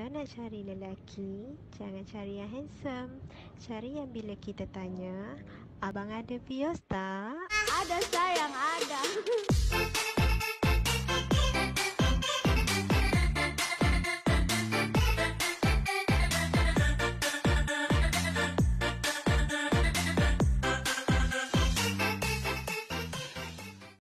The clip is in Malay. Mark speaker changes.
Speaker 1: Nak nak cari lelaki, jangan cari yang handsome. Cari yang bila kita tanya, abang ada bios tak?
Speaker 2: Ada sah.